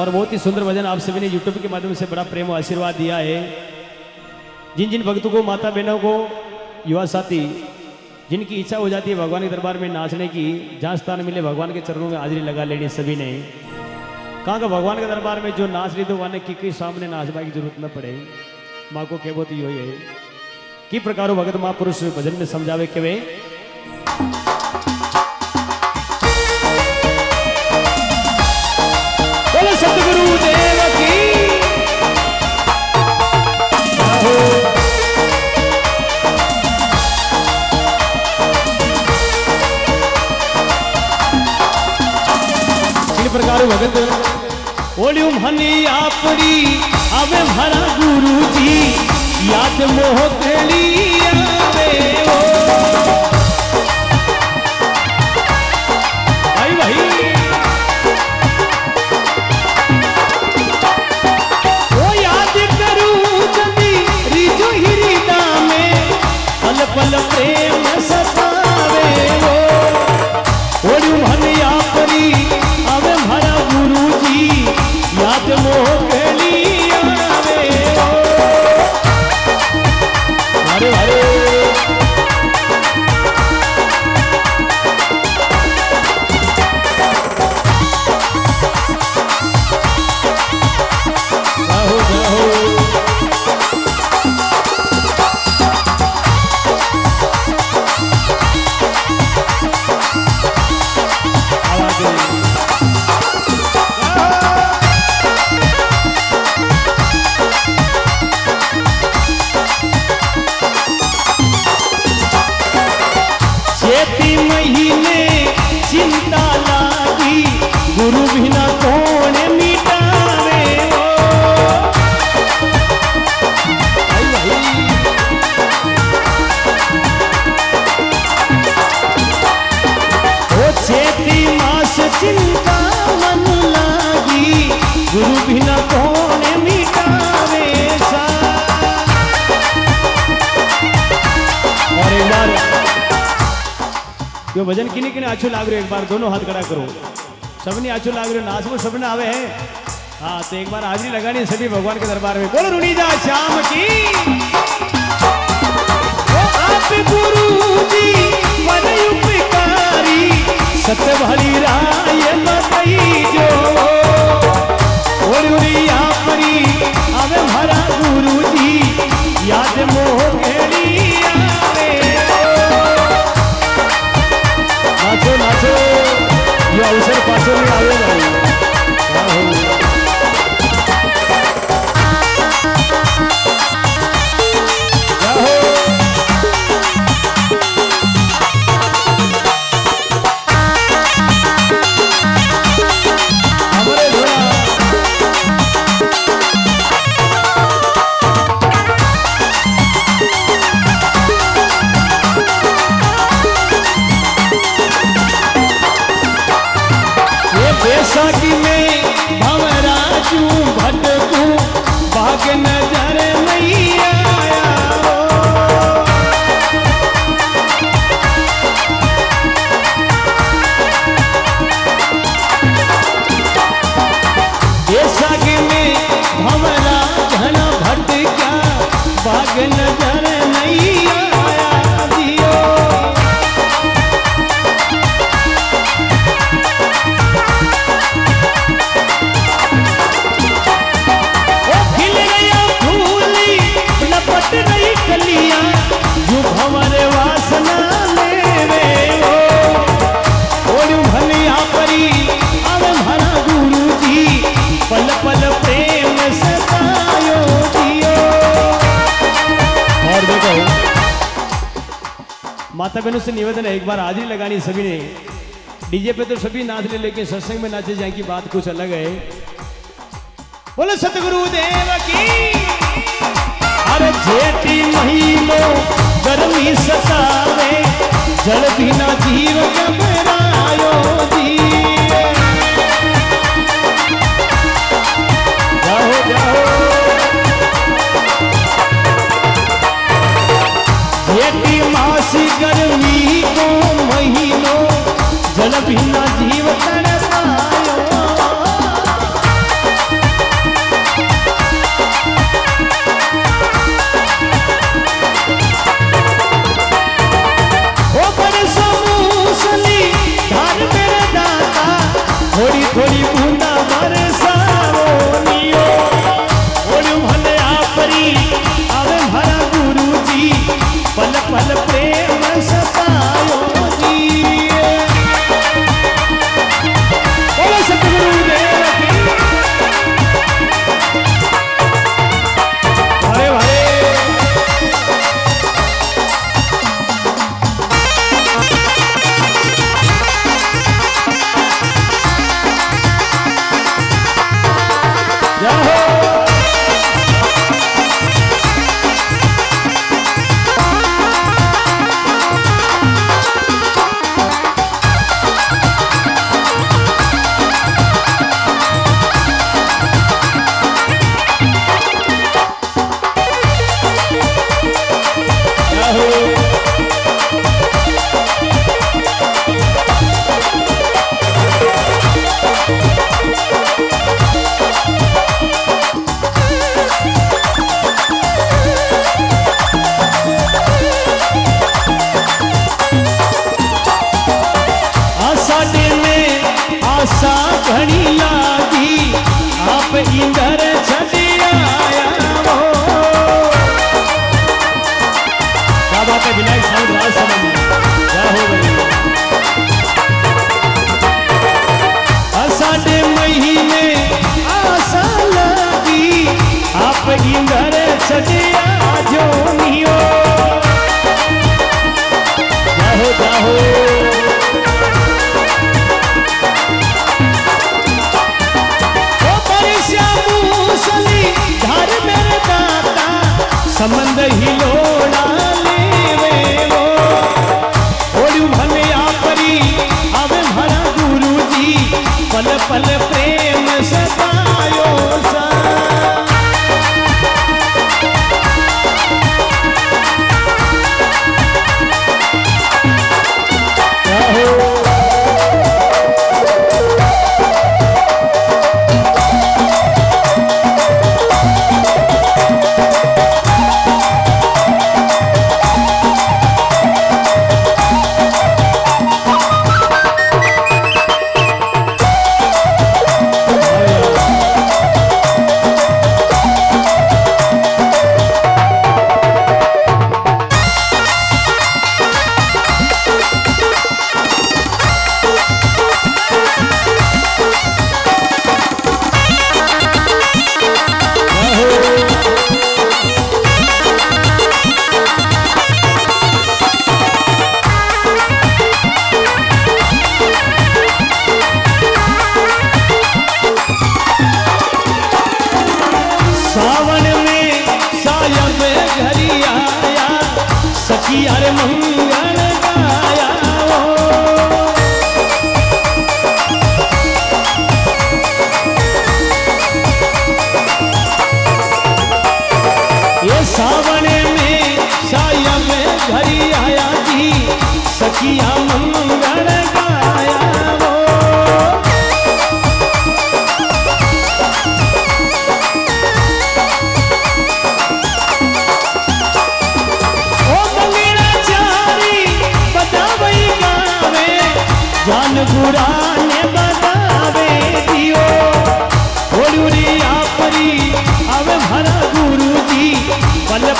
और बहुत ही सुंदर भजन आप सभी ने यूट्यूब के माध्यम से बड़ा प्रेम और आशीर्वाद दिया है। जिन जिन भक्तों को माता बहनों को युवा साथी जिनकी इच्छा हो जाती है भगवान के दरबार में नाचने की जहाँ स्थान मिले भगवान के चरणों में हाजिरी लगा लेनी सभी ने। कहा का भगवान के दरबार में जो नाच रही तो वहाँ की, की सामने नाचने की ज़रूरत न पड़े। माँ को कहबो तो यो है। कि प्रकारो भगत महापुरुष भजन में समझावे के वे? प्रकार भगत ओलियो मनी आपड़ी आवे गुरु जी याद मोह कली भजन किने किने आछो लाग रहे एक बार दोनों हाथ खड़ा करो। सबने आछो लाग रहे नाच वो सबने आवे है। हाँ तो एक बार हाजिरी लगानी सभी भगवान के दरबार में। बोलो रुणीजा श्याम की। सत्य भली राय जो माता बहनों से निवेदन है, एक बार हाजिरी लगानी सभी ने। डीजे पे तो सभी नाच ले, लेकिन सत्संग में नाचे जाए की बात कुछ अलग है। बोले सतगुरु देव की। अरे जेठी महीनो गर्मी सतावे, जल बिना जीव घबरायो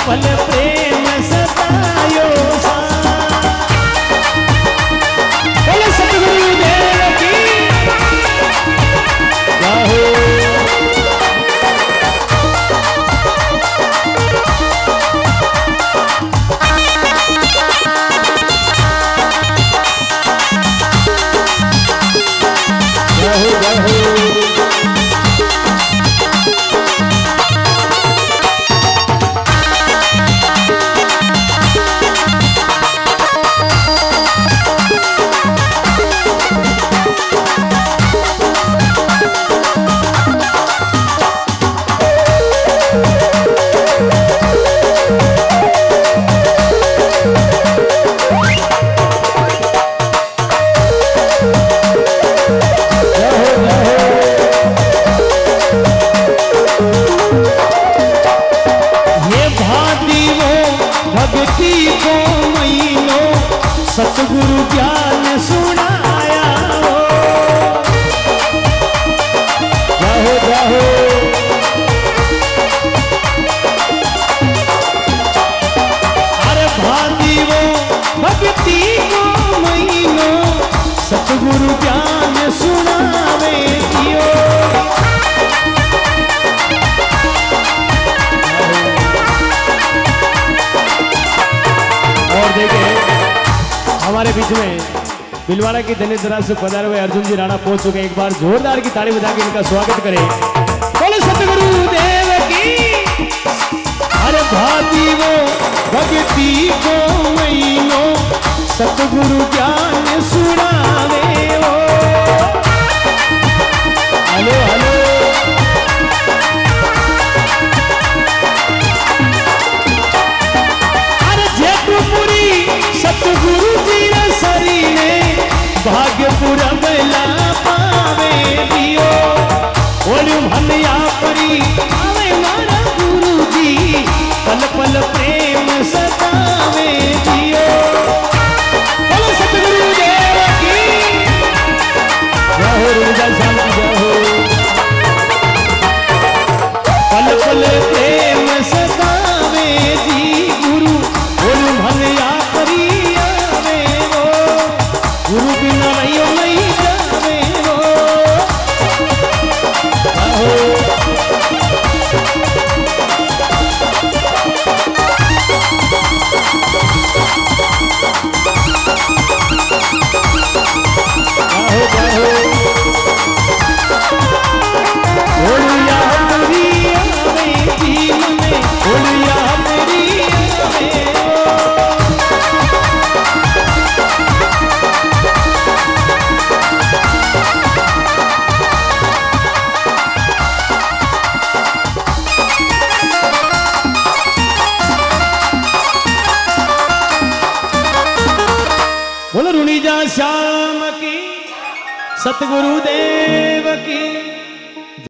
पल पल प्रेम सतगुरु ज्ञान हमारे बीच में बिलवाड़ा की धन्य दराज से पधारे हुए अर्जुन जी राणा पहुँच चुके हैं। एक बार जोरदार की ताली बजा के इनका स्वागत करें। बोले, सतगुरु देव की अरे भाती वो, भक्ति को महीनो, सतगुरु ज्ञान सुनावे ओ प्रेम सतावे दियो बोलो